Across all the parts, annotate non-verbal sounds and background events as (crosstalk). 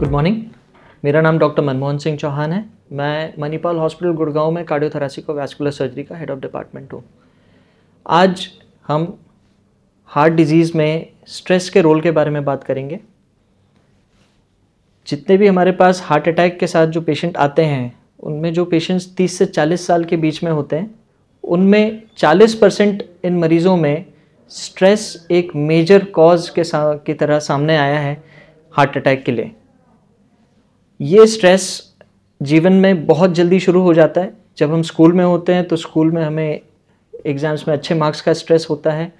Good morning मेरा नाम doctor Manmohan Singh Chauhan है। मैं मणिपाल हॉस्पिटल, गुड़गांव में कार्डियोथोरेसिक और वैस्कुलर सर्जरी का हेड ऑफ़ डिपार्टमेंट हूँ। आज हम हार्ट डिज़ीज़ में स्ट्रेस के रोल के बारे में बात करेंगे। जितने भी हमारे पास हार्ट अटैक के साथ जो पेशेंट आते हैं, उनमें जो पेशेंट्स 30 से 40 साल के बीच में होते हैं, उनमें 40 परसेंट इन मरीज़ों में स्ट्रेस एक मेजर कॉज के सा, की तरह सामने आया है हार्ट अटैक के लिए। ये स्ट्रेस जीवन में बहुत जल्दी शुरू हो जाता है। जब हम स्कूल में होते हैं तो स्कूल में हमें एग्ज़ाम्स में अच्छे मार्क्स का स्ट्रेस होता है।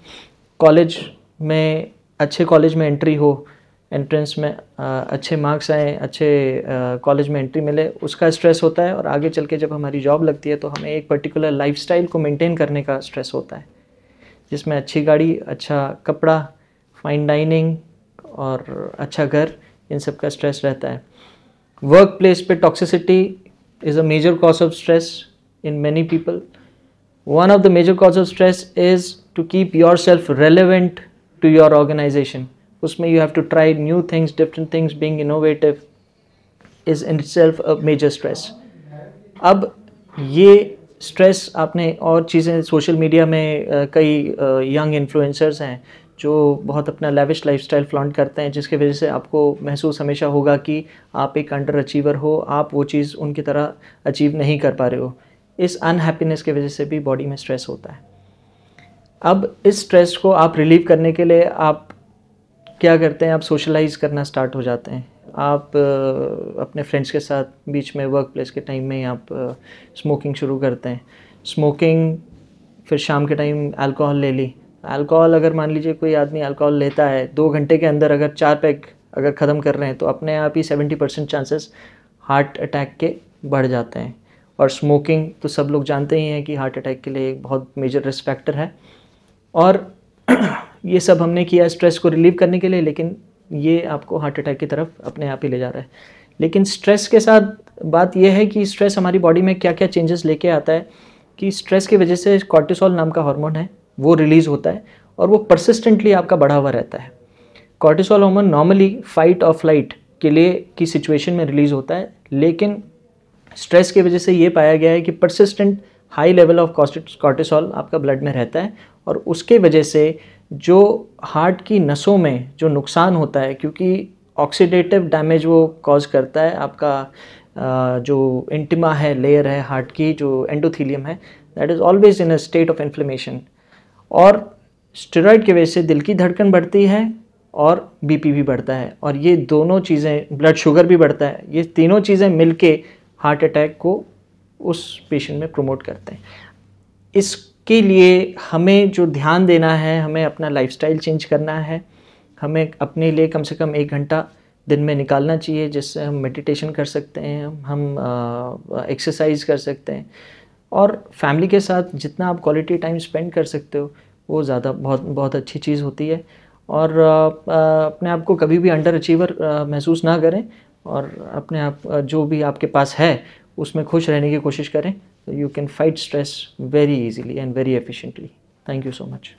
कॉलेज में अच्छे कॉलेज में एंट्री हो एंट्रेंस में आ, अच्छे मार्क्स आए अच्छे कॉलेज में एंट्री मिले उसका स्ट्रेस होता है। और आगे चल के जब हमारी जॉब लगती है तो हमें एक पर्टिकुलर लाइफस्टाइल को मेंटेन करने का स्ट्रेस होता है। जिसमें अच्छी गाड़ी अच्छा कपड़ा फाइन डाइनिंग और अच्छा घर इन सब का स्ट्रेस रहता है। वर्क प्लेस पे toxicity is a major cause of stress in many people one of the major cause of stress is to keep yourself relevant to your organisation उसमें you have to try new things different things being innovative is in self a major stress अब ये stress आपने और चीज़ें social media में कई young influencers हैं जो बहुत अपना लेविश लाइफस्टाइल फ्लॉन्ट करते हैं, जिसकी वजह से आपको महसूस हमेशा होगा कि आप एक अंडर अचीवर हो, आप वो चीज़ उनकी तरह अचीव नहीं कर पा रहे हो। इस अनहैप्पीनेस की वजह से भी बॉडी में स्ट्रेस होता है। अब इस स्ट्रेस को आप रिलीव करने के लिए आप क्या करते हैं? आप सोशलाइज करना स्टार्ट हो जाते हैं। आप अपने फ्रेंड्स के साथ बीच में वर्क प्लेस के टाइम में आप स्मोकिंग शुरू करते हैं। स्मोकिंग फिर शाम के टाइम अल्कोहल ले ली। अल्कोहल अगर मान लीजिए कोई आदमी अल्कोहल लेता है, दो घंटे के अंदर अगर चार पैक अगर ख़त्म कर रहे हैं तो अपने आप ही seventy percent chances heart attack के बढ़ जाते हैं। और स्मोकिंग तो सब लोग जानते ही हैं कि हार्ट अटैक के लिए एक बहुत मेजर रिस्क फैक्टर है। और (clears throat) ये सब हमने किया स्ट्रेस को रिलीव करने के लिए, लेकिन ये आपको हार्ट अटैक की तरफ़ अपने आप ही ले जा रहा है। लेकिन स्ट्रेस के साथ बात यह है कि स्ट्रेस हमारी बॉडी में क्या क्या चेंजेस लेके आता है, कि स्ट्रेस की वजह से कॉर्टिसोल नाम का हार्मोन है। वो रिलीज़ होता है और वो परसिस्टेंटली आपका बढ़ा हुआ रहता है। कॉर्टिसोल हार्मोन नॉर्मली फाइट और फ़्लाइट के लिए की सिचुएशन में रिलीज़ होता है, लेकिन स्ट्रेस की वजह से ये पाया गया है कि persistent high level of cortisol आपका ब्लड में रहता है और उसके वजह से जो हार्ट की नसों में जो नुकसान होता है, क्योंकि ऑक्सीडेटिव डैमेज वो कॉज करता है, आपका जो इंटिमा है लेयर है हार्ट की, जो एंडोथीलियम है that is always in a state of inflammation और स्टेरॉइड की वजह से दिल की धड़कन बढ़ती है और बीपी भी बढ़ता है। और ये दोनों चीज़ें ब्लड शुगर भी बढ़ता है। ये तीनों चीज़ें मिलके हार्ट अटैक को उस पेशेंट में प्रमोट करते हैं। इसके लिए हमें जो ध्यान देना है, हमें अपना लाइफस्टाइल चेंज करना है, हमें अपने लिए कम से कम एक घंटा दिन में निकालना चाहिए, जिससे हम मेडिटेशन कर सकते हैं, हम एक्सरसाइज कर सकते हैं। और फैमिली के साथ जितना आप क्वालिटी टाइम स्पेंड कर सकते हो, वो ज़्यादा बहुत बहुत अच्छी चीज़ होती है। और अपने आप को कभी भी अंडर अचीवर महसूस ना करें और अपने आप जो भी आपके पास है, उसमें खुश रहने की कोशिश करें। You can fight stress very easily and very efficiently thank you so much